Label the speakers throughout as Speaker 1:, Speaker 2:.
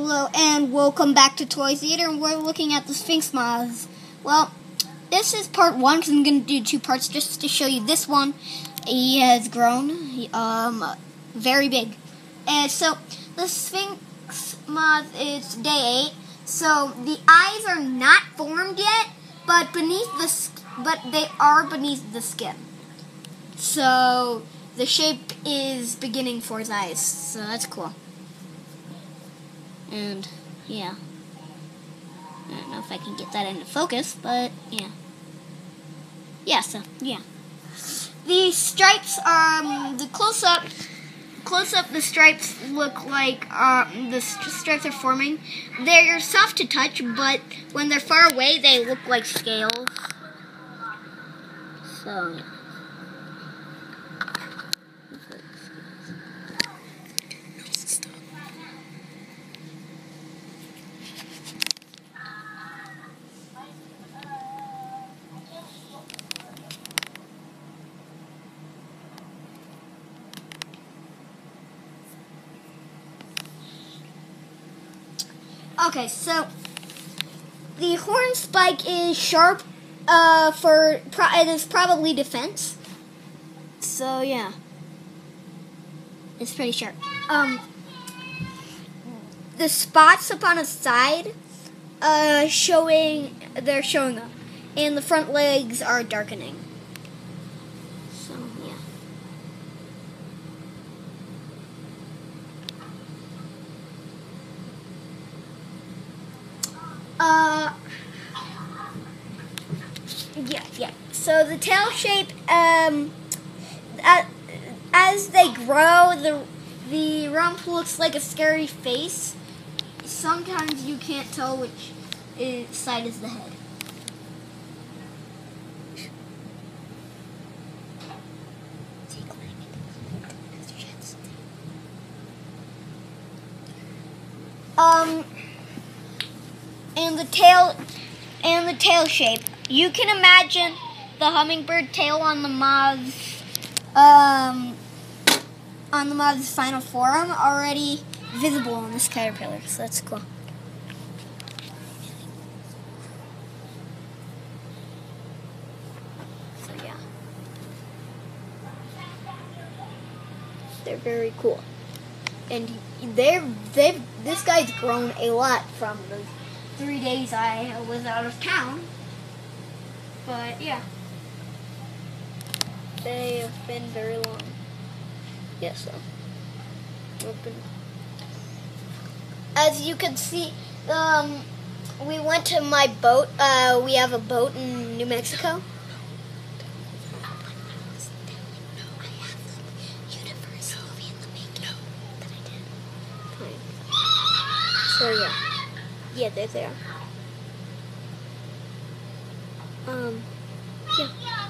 Speaker 1: Hello and welcome back to Toy Theater and we're looking at the Sphinx moths. Well, this is part one because I'm going to do two parts just to show you this one. He has grown, um, very big. And so, the Sphinx moth is day eight. So, the eyes are not formed yet, but beneath the, but they are beneath the skin. So, the shape is beginning for his eyes, so that's cool. And yeah. I don't know if I can get that into focus, but yeah. Yeah, so yeah. The stripes um the close up close up the stripes look like uh, the stripes are forming. They're soft to touch, but when they're far away they look like scales. So Okay, so the horn spike is sharp uh, for it is probably defense. So yeah, it's pretty sharp. Um, the spots up on his side, uh, showing they're showing up, and the front legs are darkening. So yeah. Yeah, yeah. So the tail shape, um, as they grow, the the rump looks like a scary face. Sometimes you can't tell which side is the head. Um and the tail and the tail shape. You can imagine the hummingbird tail on the moth's um, on the moth's final form already visible on this caterpillar. So that's cool. So yeah. They're very cool. And they're they've this guy's grown a lot from the three days I was out of town. But yeah, they have been very long. Yes, so. As you can see, um, we went to my boat. Uh, we have a boat in New Mexico. So yeah. Yeah, there. Um, yeah.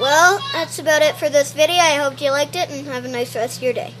Speaker 1: Well, that's about it for this video. I hope you liked it and have a nice rest of your day.